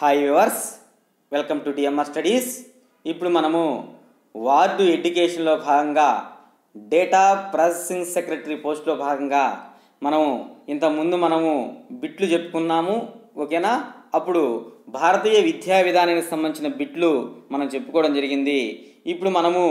Hi viewers welcome to DMR studies ఇప్పుడు మనము ward ఎడ్యుకేషన్లో భాగంగా డేటా ప్రాసెసింగ్ సెక్రటరీ పోస్ట్లో భాగంగా మనము ఇంతకుముందు మనము బిట్లు చెప్పుకున్నాము ఓకేనా అప్పుడు భారతీయ విద్యా విధానానికి సంబంధించిన బిట్లు మనం చెప్పుకోవడం జరిగింది ఇప్పుడు మనము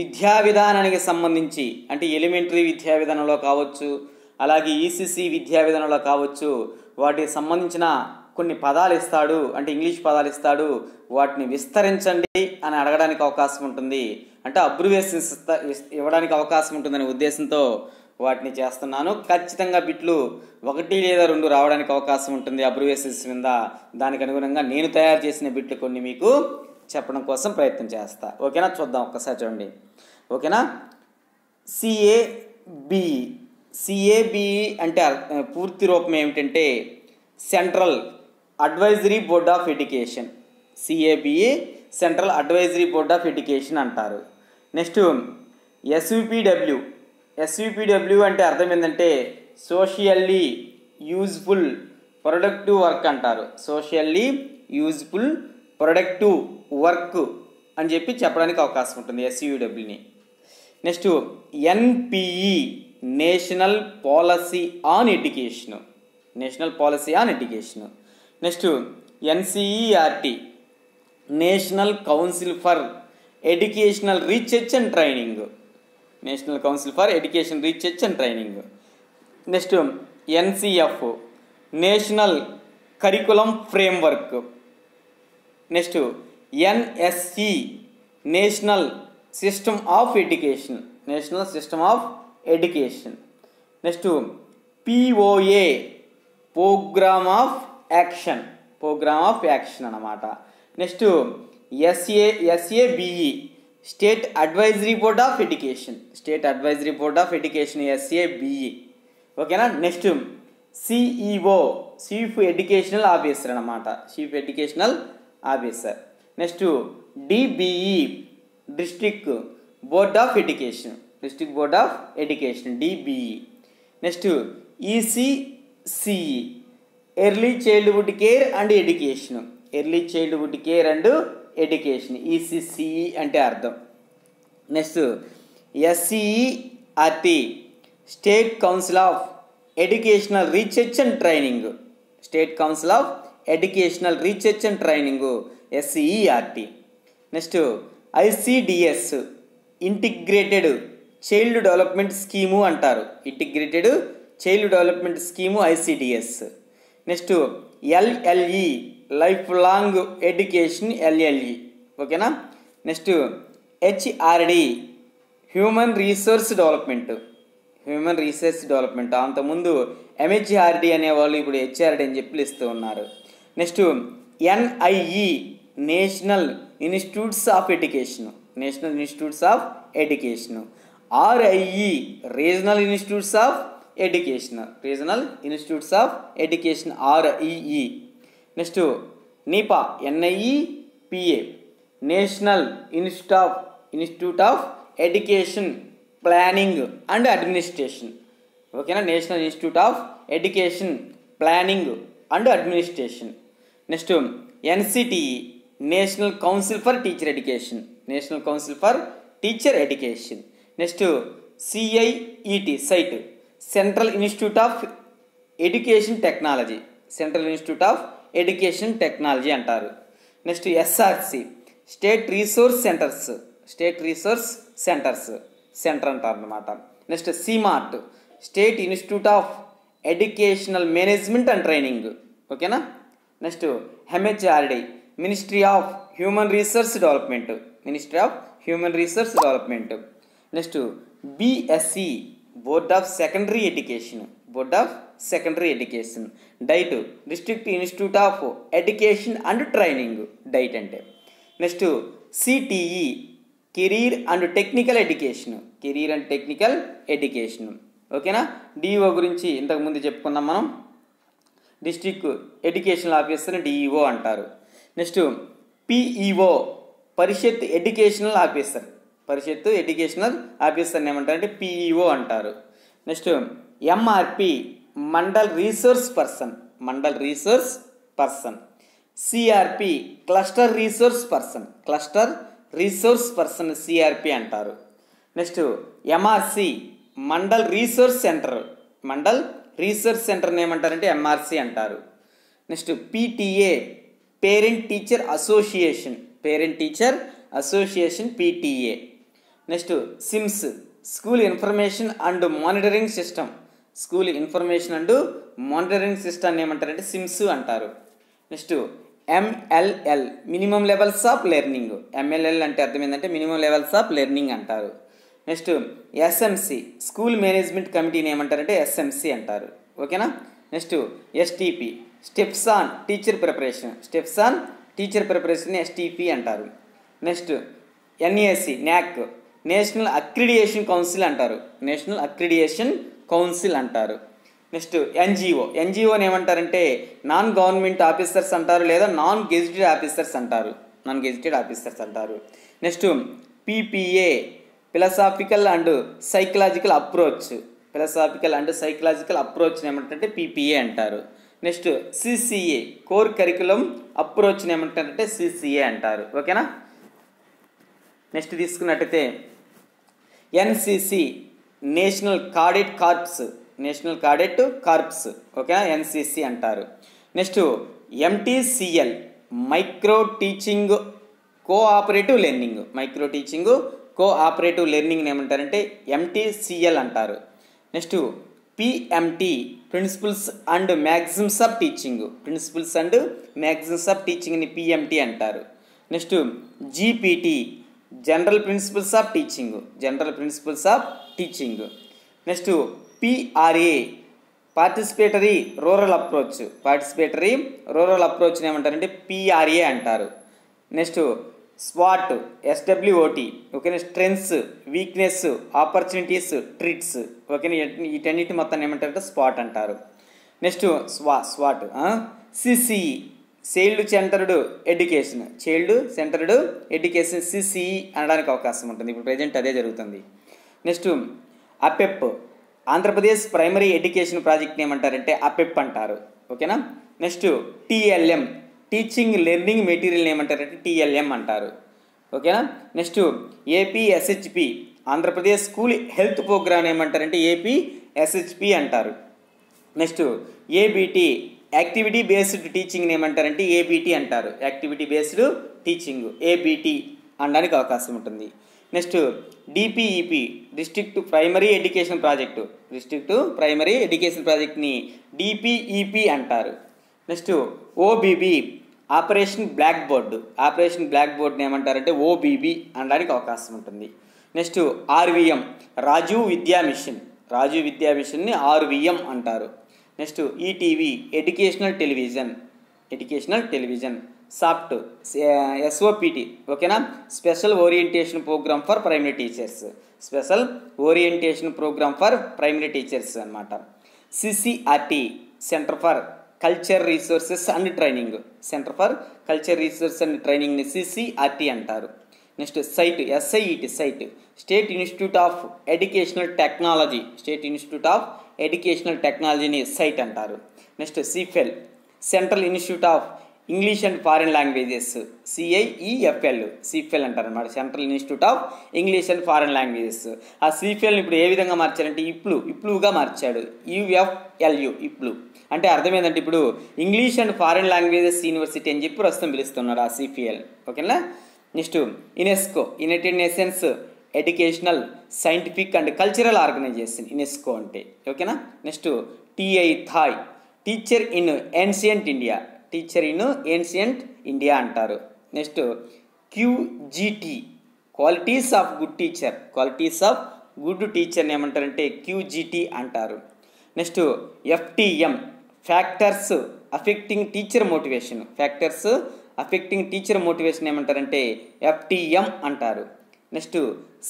విద్యా విధానానికి సంబంధించి అంటే ఎలిమెంటరీ విద్యా విధానంలో కావచ్చు అలాగే ఈసీసీ e విద్యా విధానంలో కావచ్చు వాటికి సంబంధించిన కొన్ని పదాలు ఇస్తాడు అంటే ఇంగ్లీష్ పదాలు ఇస్తాడు వాటిని విస్తరించండి అని అడగడానికి అవకాశం ఉంటుంది అంటే అబ్రివేషన్స్ ఇవ్వడానికి అవకాశం ఉంటుందనే ఉద్దేశంతో వాటిని చేస్తున్నాను ఖచ్చితంగా బిట్లు ఒకటి లేదా రెండు రావడానికి అవకాశం ఉంటుంది అబ్రివేషన్స్ మీద దానికి అనుగుణంగా నేను తయారు చేసిన బిట్లు కొన్ని మీకు చెప్పడం కోసం ప్రయత్నం చేస్తా ఓకేనా చూద్దాం ఒక్కసారి చూడండి ఓకేనా సిఏబిఈ సిఏబిఈ e అంటే పూర్తి రూపం ఏమిటంటే central advisory board of education CABE central advisory board of education అంటారు నెక్స్ట్ ఎస్యూపీడబ్ల్యూ ఎస్యూపీడబ్ల్యూ అంటే అర్థం ఏంటంటే సోషియల్లీ యూజ్ఫుల్ ప్రొడక్టివ్ వర్క్ అంటారు సోషియల్లీ యూజ్ఫుల్ ప్రొడక్టివ్ వర్క్ అని చెప్పి చెప్పడానికి అవకాశం ఉంటుంది ఎస్యూడబ్ల్యూని next NPE national policy on education national policy on education Next to NCERT, National Council for Educational Research and Training. National Council for Education Research and Training. Next to NCF, National Curriculum Framework. Next to NSE, National System of Education. National System of Education. Next to POA, Program of ऐसा programme of ऐसा next SSAB state advisory board of education state advisory board of education SAB okay next CEO chief educational officer chief educational officer next DBE district board of education district board of education DBE next ECCE early childhood care and education early childhood care and education ECCE అంటే అర్థం next SCE అతి state council of educational research and training state council of educational research and training SCERT next ICDS integrated child development scheme అంటారు integrated child development scheme ICDS next LLE life long education LLE ఓకేనా next HRD human resource development human resource development అంతకుముందు MHRD అనేవాళ్ళు ఇప్పుడు HRD అని చెప్పి ఇస్తూ ఉన్నారు next NIE national institutes of education national institutes of education RIE regional institutes of Educational. Regional Institutes of Education REE. Next to NIPA, NIEPA, National Institute of Education Planning and Administration. Okay, na? National Institute of Education Planning and Administration. Next to NCTE, National Council for Teacher Education. National Council for Teacher Education. Next to CIET, CIT. Central institute of education technology central institute of education technology అంటారు next SRC state resource centres state resource centres centre అంటారు అనమాట next SIMAT state institute of educational management and training ఓకేనా next MHRD ministry of human resource development ministry of human resource development next BSE board of secondary education board of secondary education DIET district institute of education and training DIET అంటే next CTE career and technical education career and technical education ఓకేనా DEO గురించి ఇంతకుముందు చెప్పుకున్నాం మనం district education ఆఫీసర్ని DEO అంటారు next PEO Parishad educational officer Parishad educational ఆఫీసర్ని ఏమంటారు అంటే పీఈఓ e అంటారు next MRP mandal resource person mandal resource person CRP cluster resource person cluster resource person CRP అంటారు next MRC mandal resource centre mandal resource సెంటర్ని ఏమంటారంటే MRC అంటారు next PTA parent teacher association parent teacher association PTA next SIMS school information and monitoring system school information and monitoring సిస్టమ్ని ఏమంటారంటే SIMS అంటారు next MLL minimum levels of learning MLL అంటే అర్థం ఏంటంటే minimum levels of learning అంటారు next SMC school management కమిటీని ఏమంటారంటే SMC అంటారు ఓకేనా next STP steps on teacher preparation steps on teacher preparation STP అంటారు next NAC NAAC national accreditation council అంటారు నేషనల్ అక్రిడియేషన్ కౌన్సిల్ అంటారు నెక్స్ట్ ఎన్జిఓ ఎన్జిఓని ఏమంటారంటే నాన్ గవర్నమెంట్ ఆఫీసర్స్ అంటారు లేదా నాన్ గెజిటెడ్ ఆఫీసర్స్ అంటారు నాన్ గెజిటెడ్ ఆఫీసర్స్ అంటారు next PPA philosophical and psychological approach philosophical and psychological అప్రోచ్ని ఏమంటారంటే పీపీఏ అంటారు నెక్స్ట్ సిసిఏ కోర్ కరికులం అప్రోచ్ని ఏమంటారంటే సిసిఏ అంటారు ఓకేనా నెక్స్ట్ తీసుకున్నట్టయితే NCC national cadet corps national cadet corps ఓకేనా ఎన్సిసి అంటారు next MTCL micro teaching cooperative learning micro teaching cooperative లెర్నింగ్ని ఏమంటారంటే ఎంటీసీఎల్ అంటారు next PMT principles and maxims of teaching principles and maxims of టీచింగ్ని PMT అంటారు next GPT general principles of teaching general principles of teaching next PRA participatory rural approach participatory rural అప్రోచ్ని ఏమంటారంటే PRA అంటారు next స్వాట్ SWOT ఓకేనా strengths weakness opportunities threats ఓకేనా వీటన్నిటి మొత్తాన్ని ఏమంటారంటే స్వాట్ అంటారు నెక్స్ట్ స్వా swat CCE child centred education child centred education CCE అనడానికి అవకాశం ఉంటుంది ఇప్పుడు ప్రజెంట్ అదే జరుగుతుంది next APEP Andhra Pradesh primary education ప్రాజెక్ట్ని ఏమంటారంటే అపెప్ అంటారు ఓకేనా next TLM teaching learning material ఏమంటారంటే టీఎల్ఎం అంటారు ఓకేనా next APSHP Andhra Pradesh school health programme ఏమంటారంటే ఏపీఎస్హెచ్పి అంటారు నెక్స్ట్ ఏబిటి యాక్టివిటీ బేస్డ్ టీచింగ్ని ఏమంటారంటే ఏబీటీ అంటారు యాక్టివిటీ బేస్డ్ టీచింగ్ ఏబీటీ అనడానికి అవకాశం ఉంటుంది next DPEP district primary education project district primary education ప్రాజెక్ట్ని డిపిఈపి అంటారు next OBB operation blackboard operation black బోర్డుని ఏమంటారంటే ఓబీబీ అనడానికి అవకాశం ఉంటుంది నెక్స్ట్ ఆర్వీఎం రాజు విద్యా మిషన్ రాజు విద్యా మిషన్ని ఆర్వీఎం అంటారు next ETV e educational television educational television soft SOPT ఓకేనా special orientation programme for primary teachers special orientation programme for primary teachers అనమాట CCRT centre for culture resources and training centre for culture resource and ట్రైనింగ్ని CCRT అంటారు next site SIET site state institute of educational technology state institute of educational టెక్నాలజీని site అంటారు next CIEFL central institute of English and foreign languages CIEFL CIEFL e అంటారు అనమాట central institute of English and foreign languages ఆ సిఫెల్ని ఇప్పుడు ఏ విధంగా మార్చారంటే ఇప్పుడు ఇప్లుగా మార్చాడు యుఎఫ్ఎల్యు ఇప్పుడు అంటే అర్థమైందంటే ఇప్పుడు English and foreign languages university అని చెప్పి ప్రస్తుతం పిలుస్తున్నారు ఆ సిఫిఎల్ ఓకేనా next UNESCO united nations educational scientific and cultural organisation UNESCO అంటే ఓకేనా next TI Thai teacher in ancient India teacher in ancient India అంటారు next QGT qualities of good teacher qualities of good టీచర్ని ఏమంటారంటే క్యూజిటి అంటారు next FTM factors affecting teacher motivation factors affecting teacher motivation ఏమంటారంటే FTM అంటారు next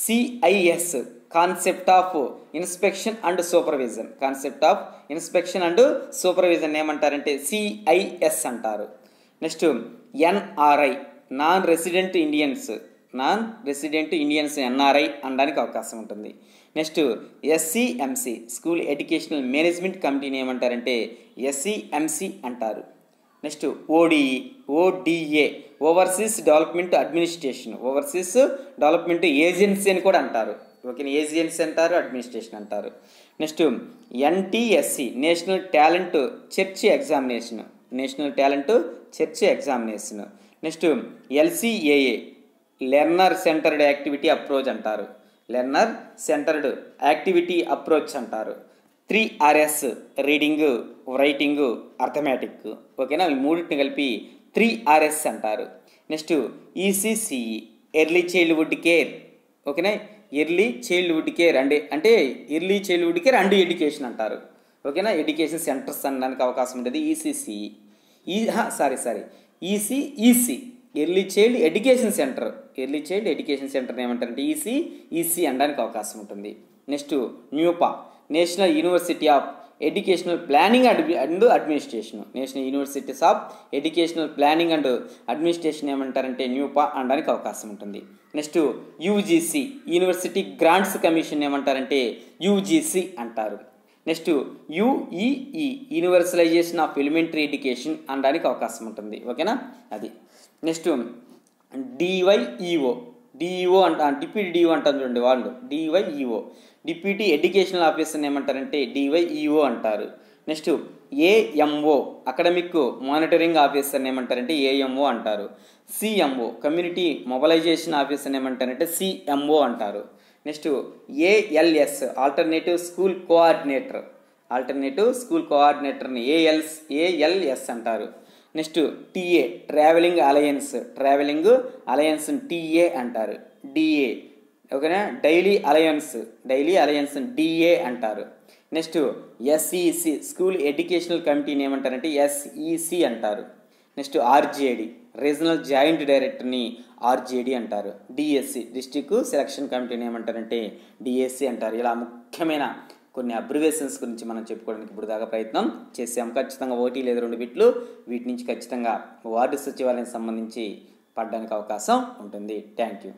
CIS concept of inspection and supervision concept of inspection and supervision ఏమంటారంటే CIS అంటారు next NRI non resident Indians non resident Indians NRI అనడానికి అవకాశం ఉంటుంది next SCMC school educational management కమిటీని ఏమంటారంటే SCMC అంటారు next ODE ODA overseas development administration overseas development agency అని కూడా అంటారు ఓకే ఏజెన్సీ అంటారు అడ్మినిస్ట్రేషన్ అంటారు next NTSC national talent search examination national talent search examination next LCAA learner centred activity approach అంటారు learner centred activity approach అంటారు three Rs reading writing arithmetic ఓకేనా ఈ మూడింటిని కలిపి త్రీ ఆర్ఎస్ అంటారు next ECCE early childhood care ఓకేనా early childhood care అండి అంటే early childhood care and education అంటారు ఓకేనా ఎడ్యుకేషన్ సెంటర్స్ అనడానికి అవకాశం ఉంటుంది ECC E sorry sorry ECEC early child education centre early child education centre ఏమంటారంటే ఈసీ ఈసీ అనడానికి అవకాశం ఉంటుంది next NUEPA national university of educational planning and administration national universities of educational planning and administration ఏమంటారంటే NUEPA అనడానికి అవకాశం ఉంటుంది next UGC university grants commission ఏమంటారంటే UGC అంటారు next UEE universalisation of elementary education అనడానికి అవకాశం ఉంటుంది ఓకేనా అది నెక్స్ట్ డివైఈఓ డిఈఓ e అంట డిప్యూటీ డిఓ e అంటారు చూడండి వాళ్ళు డివైఈఓ e డిప్యూటీ ఎడ్యుకేషనల్ ఆఫీసర్ని ఏమంటారంటే డివైఈఓ అంటారు నెక్స్ట్ ఏఎంఓ అకాడమిక్ మానిటరింగ్ ఆఫీసర్ని ఏమంటారంటే ఏఎంఓ అంటారు సిఎంఓ కమ్యూనిటీ మొబలైజేషన్ ఆఫీసర్ని ఏమంటారంటే సిఎంఓ అంటారు next ALS alternative school coordinator alternative school కోఆర్డినేటర్ని ALS ALS అంటారు next TA travelling allowance travelling allowance TA అంటారు డిఏ ఓకేనా daily allowance daily allowance DA అంటారు నెక్స్ట్ ఎస్ఈసి స్కూల్ ఎడ్యుకేషనల్ కమిటీని ఏమంటారంటే ఎస్ఈసి అంటారు నెక్స్ట్ ఆర్జేడి రీజనల్ జాయింట్ డైరెక్టర్ని RJD అంటారు DSC district selection కమిటీని ఏమంటారంటే డిఎస్సి అంటారు ఇలా ముఖ్యమైన కొన్ని అబ్రివేషన్స్ గురించి మనం చెప్పుకోవడానికి ఇప్పుడు దాకా ప్రయత్నం చేసాం ఖచ్చితంగా ఒకటి లేదా రెండు బిట్లు వీటి నుంచి ఖచ్చితంగా వార్డు సచివాలయం సంబంధించి పడడానికి అవకాశం ఉంటుంది థ్యాంక్ యూ